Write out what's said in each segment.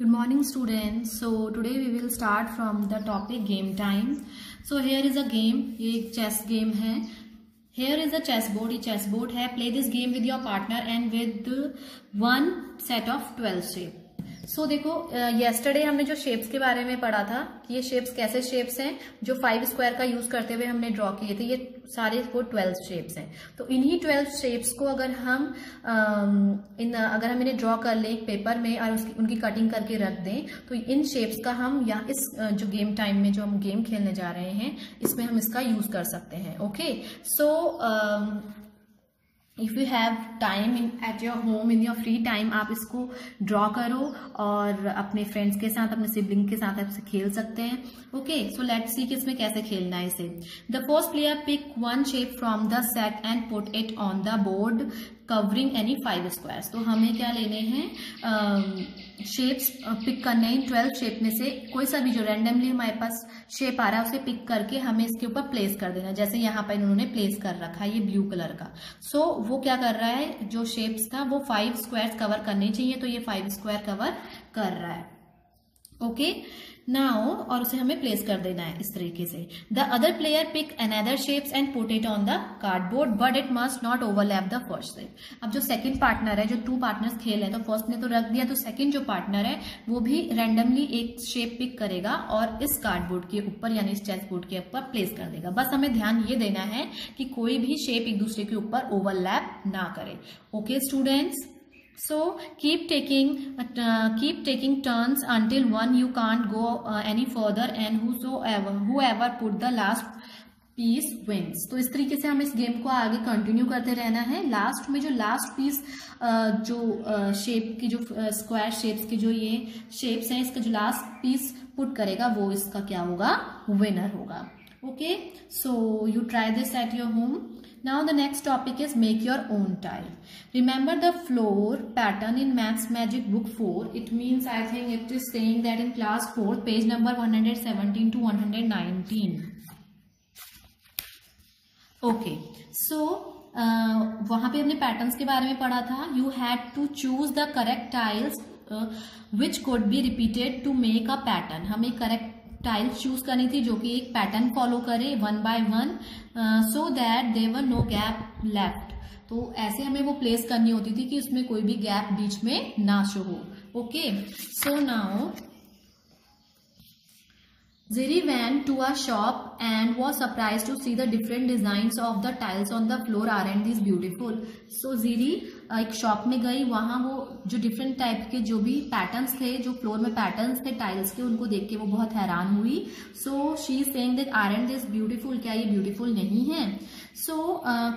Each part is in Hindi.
Good morning students. So today we will start from the topic game time. So here is a game. ये एक chess game है. Here is a chess board. ये chess board है. Play this game with your partner and with one set of 12 shape. So so, देखो येस्टरडे हमने जो शेप्स के बारे में पढ़ा था कि ये शेप्स कैसे शेप्स हैं जो फाइव स्क्वायर का यूज़ करते हुए हमने ड्रॉ किए थे ये सारे वो ट्वेल्व शेप्स हैं। तो इन्हीं ट्वेल्व शेप्स को अगर हम इन अगर हम इन्हें ड्रॉ कर लें एक पेपर में और उसकी उनकी कटिंग करके रख दें तो इन शेप्स का हम या इस जो गेम टाइम में जो हम गेम खेलने जा रहे हैं इसमें हम इसका यूज़ कर सकते हैं। Okay so if you have time in at your home in your free time आप इसको ड्रॉ करो और अपने फ्रेंड्स के साथ, अपने सिबलिंग के साथ आप इसे खेल सकते हैं। ओके सो लेट सी कि इसमें कैसे खेलना है इसे। The first player pick one shape from the set and put it on the board covering any five squares तो हमें क्या लेने हैं? शेप्स पिक करने हैं। ट्वेल्व शेप में से कोई सा भी जो रैंडमली हमारे पास शेप आ रहा है उसे पिक करके हमें इसके ऊपर प्लेस कर देना जैसे यहाँ पर इन्होंने प्लेस कर रखा है ये ब्लू कलर का। सो so, वो क्या कर रहा है? जो शेप्स था वो फाइव स्क्वायर्स कवर करने चाहिए तो ये फाइव स्क्वायर कवर कर रहा है। Okay okay? नाउ और उसे हमें प्लेस कर देना है इस तरीके से। The other player pick another shapes and put it on the cardboard but it must not overlap the first shape अब जो सेकंड पार्टनर है, जो टू पार्टनर्स खेल है तो फ़र्स्ट ने तो रख दिया तो सेकंड जो पार्टनर है, वो भी रैंडमली एक शेप पिक करेगा और इस कार्डबोर्ड के ऊपर यानी इस चेस बोर्ड के ऊपर प्लेस कर देगा। बस हमें ध्यान ये देना है कि कोई भी शेप एक दूसरे के ऊपर ओवरलैप ना करे। Okay students So keep taking uh, keep taking turns until one you can't go uh, any further and whosoever whoever put the last piece wins तो इस तरीके से हम इस गेम को आगे कंटिन्यू करते रहना है। लास्ट में जो लास्ट पीस जो शेप की जो स्क्वायर शेप्स की जो ये शेप्स हैं इसका जो लास्ट पीस पुट करेगा वो इसका क्या होगा? विनर होगा। Okay so you try this at your home Now the next topic is make your own tile. Remember the floor pattern in Maths Magic book 4. It means I think it is saying that in class 4 page number 117 to 119. Okay. So uh, वहाँ पे हमने पैटर्न्स के बारे में पढ़ा था you had to choose the correct tiles which could be repeated to make a pattern हमें करेक्ट टाइल्स चूज़ करनी थी जो कि एक पैटर्न फॉलो करे one by one so that there no gap left तो ऐसे हमें वो प्लेस करनी होती थी कि उसमें कोई भी गैप बीच में ना शो हो। Okay so now Ziri went to a shop and was surprised to see the different designs of the tiles on the floor. Aren't these beautiful? So Ziri एक शॉप में गई वहाँ वो जो डिफरेंट टाइप के जो भी पैटर्न्स थे जो फ्लोर में पैटर्न्स थे टाइल्स के उनको देख के वो बहुत हैरान हुई so she saying that are this beautiful क्या ये ब्यूटीफुल नहीं है so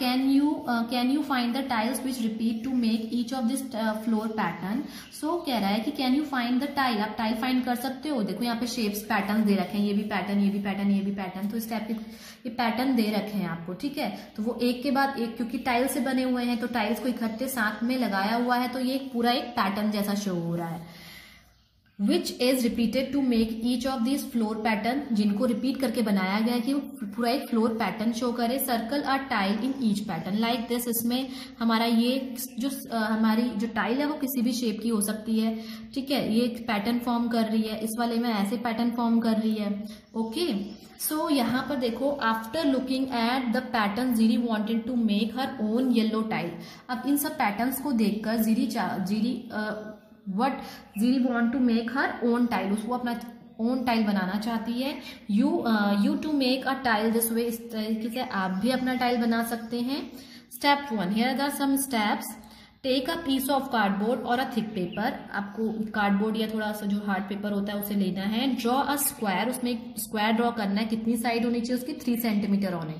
can you can you find the tiles which repeat to make each of this floor pattern so कह रहा है कि can you find the tile आप टाइल फाइंड कर सकते हो। देखो यहाँ पे शेप्स पैटर्न दे रखे हैं। ये भी पैटर्न ये भी पैटर्न ये भी पैटर्न तो इस टाइप के, ये पैटर्न दे रखे हैं आपको, ठीक है? तो वो एक के बाद एक, क्योंकि टाइल से बने हुए हैं तो टाइल्स को इकट्ठे साथ में लगाया हुआ है तो ये पूरा एक पैटर्न जैसा शो हो रहा है। Which is repeated to make each of this floor pattern जिनको रिपीट करके बनाया गया कि पूरा एक फ्लोर पैटर्न शो करे circle are tile in each pattern like this इसमें हमारा ये जो हमारी जो टाइल है वो किसी भी शेप की हो सकती है। ठीक है ये पैटर्न फॉर्म कर रही है। इस वाले में ऐसे पैटर्न फॉर्म कर रही है। ओके सो so, यहाँ पर देखो after looking at the pattern Jerry wanted to make her own yellow tile अब इन सब पैटर्न्स को देखकर Ziri Ziri what Ziri want to make her own tile उसको अपना ओन टाइल बनाना चाहती है। You you to make a tile this way इस तरीके से आप भी अपना टाइल बना सकते हैं। Step one here are some steps take a piece of cardboard और अ थिक पेपर आपको कार्डबोर्ड या थोड़ा सा जो हार्ड पेपर होता है उसे लेना है। ड्रॉ अ स्क्वायर उसमें एक स्क्वायर ड्रॉ करना है। कितनी साइड होनी चाहिए उसकी? थ्री सेंटीमीटर होने।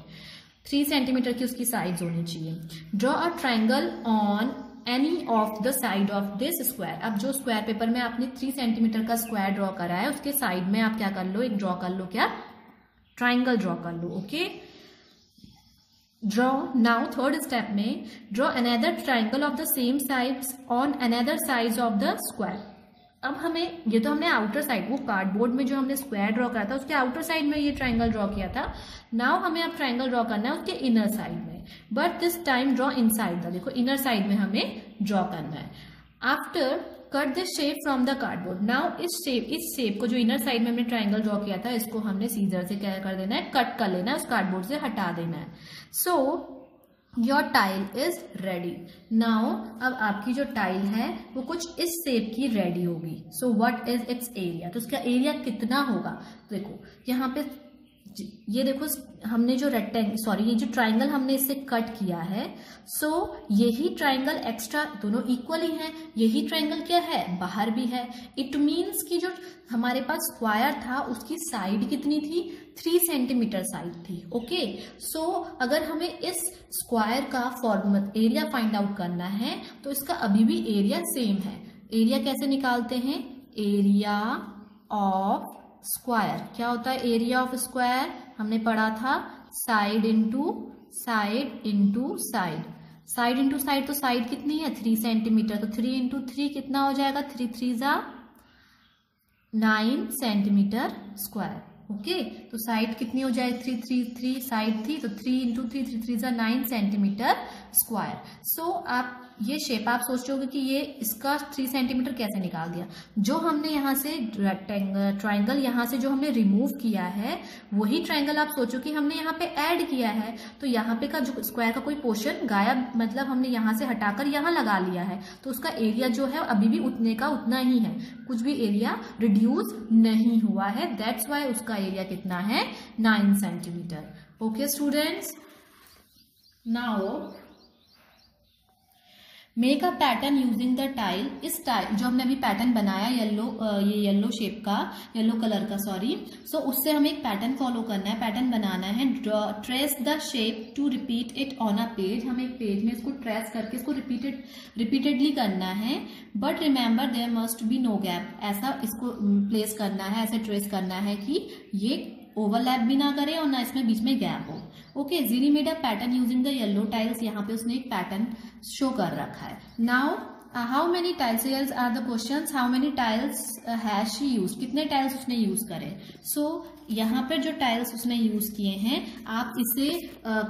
थ्री सेंटीमीटर की उसकी साइड होनी चाहिए। Draw a triangle on any of the side of this square अब जो स्क्वायर पेपर में आपने थ्री सेंटीमीटर का स्क्वायर ड्रॉ करा है, उसके साइड में आप क्या कर लो? एक ड्रॉ कर लो क्या? ट्राइंगल ड्रॉ कर लो okay draw now third step में draw another triangle of the same sides on another size of the square अब हमें, ये तो हमने आउटर साइड वो कार्डबोर्ड में जो हमने स्क्वायर ड्रॉ करा था, उसके आउटर साइड में ये ट्राइंगल ड्रॉ किया था। नाउ हमें अब ट्राइंगल ड्रॉ करना है उसके इनर साइड में। But this time draw inside the देखो इनर साइड में हमें ड्रॉ करना है। After cut this shape from the cardboard now इस शेप इस शेप को जो इनर साइड में हमने ट्राइंगल ड्रॉ किया था, इसको हमने सीजर से क्या कर देना है? कट कर लेना है, उस कार्डबोर्ड से हटा देना है। So your tile is ready now अब आपकी जो टाइल है, वो कुछ इस शेप की रेडी होगी। So what is its area तो उसका एरिया कितना होगा? देखो, यहाँ पे ये देखो हमने जो रेक्टेंग सॉरी ये जो ट्राइंगल हमने इससे कट किया है सो so, यही ट्राइंगल एक्स्ट्रा दोनों इक्वल ही है यही ट्राइंगल क्या है? बाहर भी है। इट मीन्स कि जो हमारे पास स्क्वायर था उसकी साइड कितनी थी? थ्री सेंटीमीटर साइड थी ओके सो so, अगर हमें इस स्क्वायर का फॉर्मूला एरिया फाइंड आउट करना है तो इसका अभी भी एरिया सेम है। एरिया कैसे निकालते हैं? एरिया ऑफ़ स्क्वायर क्या होता है? एरिया ऑफ़ स्क्वायर हमने पढ़ा था side into side into side side into side तो साइड कितनी है? थ्री सेंटीमीटर तो थ्री इंटू थ्री कितना हो जाएगा? थ्री थ्री जा नाइन सेंटीमीटर स्क्वायर ओके तो साइड कितनी हो जाए? थ्री थ्री थ्री साइड थी तो three into three three three जा नाइन सेंटीमीटर स्क्वायर सो आप ये शेप आप सोच रहे कि ये इसका थ्री सेंटीमीटर कैसे निकाल दिया? जो हमने यहाँ से ट्राइंगल यहाँ से जो हमने रिमूव किया है, वही ट्राइंगल आप सोचो कि हमने यहाँ पे ऐड किया है। तो यहाँ पे का जो स्क्वायर का कोई पोर्शन गायब मतलब हमने यहाँ से हटाकर यहाँ लगा लिया है। तो उसका एरिया जो है, अभी भी उतने का उतना ही है। कुछ भी एरिया रिड्यूस नहीं हुआ है। दैट्स वाई उसका एरिया कितना है? Nine centimetre okay students now make a pattern using the tile इस टाइल जो हमने अभी पैटर्न बनाया येलो ये येलो शेप का येलो कलर का सॉरी सो so, उससे हमें एक पैटर्न फॉलो करना है पैटर्न बनाना है. Trace the shape to repeat it on a page हमें एक पेज में इसको ट्रेस करके इसको रिपीटेड रिपीटेडली करना है. But remember there must be no gap ऐसा इसको प्लेस करना है ऐसे ट्रेस करना है कि ये ओवरलैप भी ना करे और ना इसमें बीच में गैप हो। Okay Ziri made a pattern using the yellow tiles यहाँ पे उसने एक पैटर्न शो कर रखा है। Now how many tiles are the question how many tiles has she use कितने टाइल्स उसने यूज़ करे? सो so, यहाँ पर जो टाइल्स उसने यूज़ किए हैं आप इसे uh,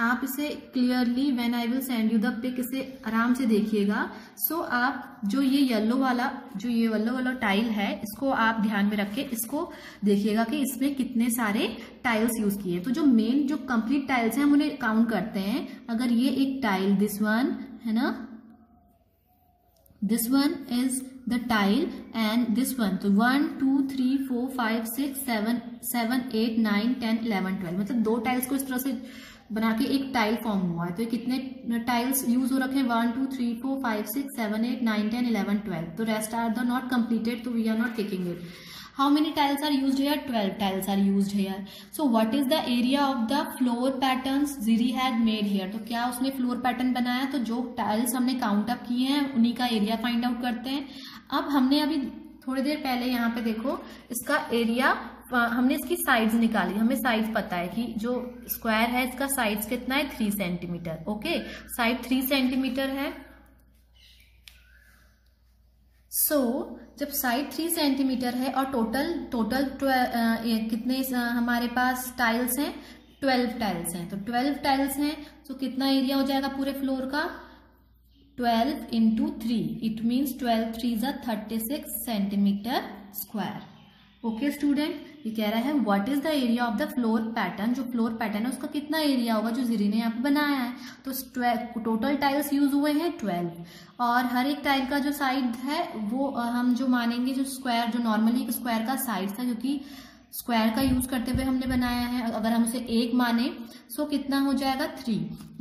आप इसे clearly when I will send you the pic इसे आराम से देखिएगा। सो so, आप जो ये येलो वाला जो ये येलो वाला टाइल है इसको आप ध्यान में रख इसको देखिएगा कि इसमें कितने सारे टाइल्स यूज़ किए तो जो मेन जो कंप्लीट टाइल्स हैं हम उन्हें काउंट करते हैं। अगर ये एक टाइल दिस वन है ना? This one is the tile and this one तो one two three four five six seven seven eight nine ten eleven twelve मतलब दो टाइल्स को इस तरह से बना के एक टाइल फॉर्म हुआ है। तो कितने टाइल्स यूज़ हो रखे हैं? One two three four five six seven eight nine ten eleven twelve तो rest are the not completed तो we are not taking it how many tiles are use here twelve tiles are use here so what is the area of the floor pattern Ziri had made here तो क्या उसने फ्लोर पैटर्न बनाया? तो जो टाइल्स हमने काउंट अप किए हैं, उन्हीं का एरिया फाइंड आउट करते हैं। अब हमने अभी थोड़ी देर पहले यहाँ पे देखो, इसका एरिया हमने इसकी साइड्स निकाली। हमें साइज़ पता है कि जो स्क्वायर है इसका साइज़ कितना है? Three centimetre okay side three centimetre है। सो so, जब साइड थ्री सेंटीमीटर है और टोटल टोटल कितने हमारे पास टाइल्स हैं? ट्वेल्व टाइल्स हैं। तो ट्वेल्व टाइल्स हैं तो कितना एरिया हो जाएगा पूरे फ्लोर का? Twelve into three it means twelve three ज़ा thirty six centimetre square okay student ये कह रहा है what is the area of the floor pattern जो फ्लोर पैटर्न है, उसका कितना एरिया होगा जो जीरी ने यहाँ पे बनाया है? तो टोटल टाइल्स यूज़ हुए हैं ट्वेल्व और हर एक टाइल का जो साइड है, वो हम जो मानेंगे जो स्क्वायर जो नॉर्मली स्क्वायर का साइड था क्योंकि स्क्वायर का यूज़ करते हुए हमने बनाया है, अगर हम उसे एक माने सो कितना हो जाएगा थ्री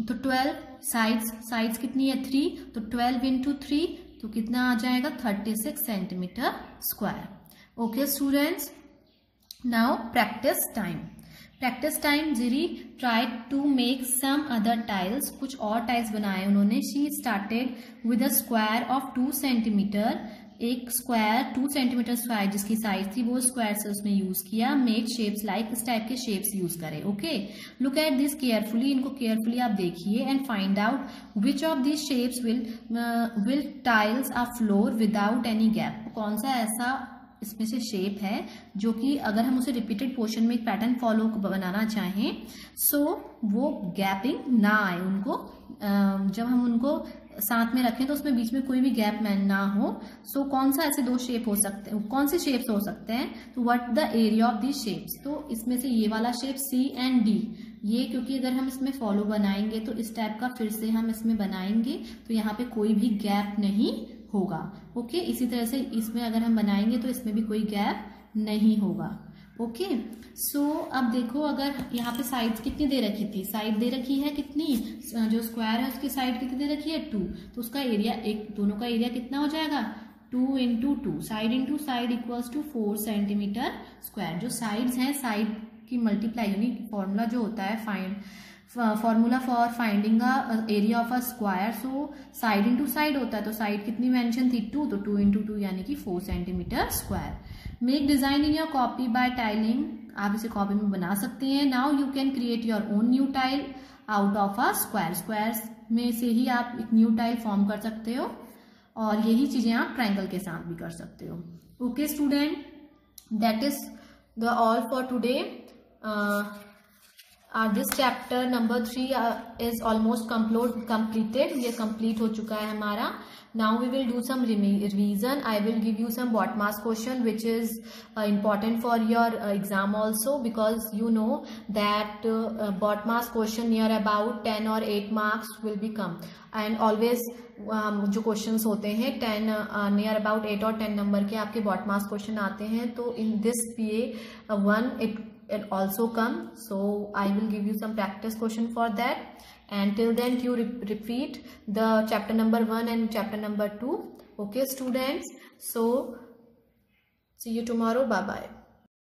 तो ट्वेल्व साइड्स साइड्स कितनी है थ्री तो ट्वेल्व इंटू थ्री तो कितना आ जाएगा? Thirty six centimetre square okay students Now, practice time. Practice time Ziri tried to make some other tiles. कुछ और tiles बनाए उन्होंने She started with a square of two centimeter. एक स्क्वायर टू सेंटीमीटर स्क्वायर जिसकी साइज़ थी, वो स्क्वायर से उसने यूज़ किया मेक शेप्स लाइक इस टाइप के शेप्स यूज़ करें okay look at this carefully इनको केयरफुली आप देखिए and find out which of this shapes will will tiles a floor without any gap कौन सा ऐसा इसमें से शेप है जो कि अगर हम उसे रिपीटेड पोर्शन में एक पैटर्न फॉलो बनाना चाहें सो वो गैपिंग ना आए उनको। जब हम उनको साथ में रखें तो उसमें बीच में कोई भी गैप मैन ना हो। सो so, कौन सा ऐसे दो शेप हो सकते हैं कौन से शेप्स हो सकते हैं? तो what the area of the shapes तो इसमें से ये वाला शेप सी एंड डी ये क्योंकि अगर हम इसमें फॉलो बनाएँगे तो इस टाइप का फिर से हम इसमें बनाएँगे तो यहाँ पे कोई भी गैप नहीं होगा। ओके इसी तरह से इसमें अगर हम बनाएँगे तो इसमें भी कोई गैप नहीं होगा। ओके सो so, अब देखो अगर यहाँ पे साइड कितनी दे रखी थी? साइड दे रखी है कितनी? जो स्क्वायर है उसकी साइड कितनी दे रखी है? टू तो उसका एरिया एक दोनों का एरिया कितना हो जाएगा? Two into two side into side equals to four centimetre square जो साइड्स हैं साइड की मल्टीप्लाई यानी फॉर्मूला जो होता है find formula for finding a area of a square so side into side होता है तो साइड कितनी मेंशन थी? टू तो टू इंटू टू यानी कि four centimetre square make design in your copy by tiling आप इसे कॉपी में बना सकते हैं। Now you can create your own new tile out of a square square में से ही आप एक न्यू टाइल फॉर्म कर सकते हो और यही चीज़ें आप ट्रायंगल के साथ भी कर सकते हो। Okay student that is the all for today are this chapter number three is almost complete completed ये कंप्लीट हो चुका है हमारा। Now we will do some revision I will give you some वॉटमास question which is important for your exam also because you know that वॉटमास question near about ten और eight marks will be come and always जो क्वेश्चन होते हैं टेन नियर अबाउट एट और टेन नंबर के आपके वॉटमास क्वेश्चन आते हैं तो in this P A one it it also come. So i will give you some practice question for that. And till then you re repeat the chapter number 1 and chapter number 2 okay students. So see you tomorrow. Bye bye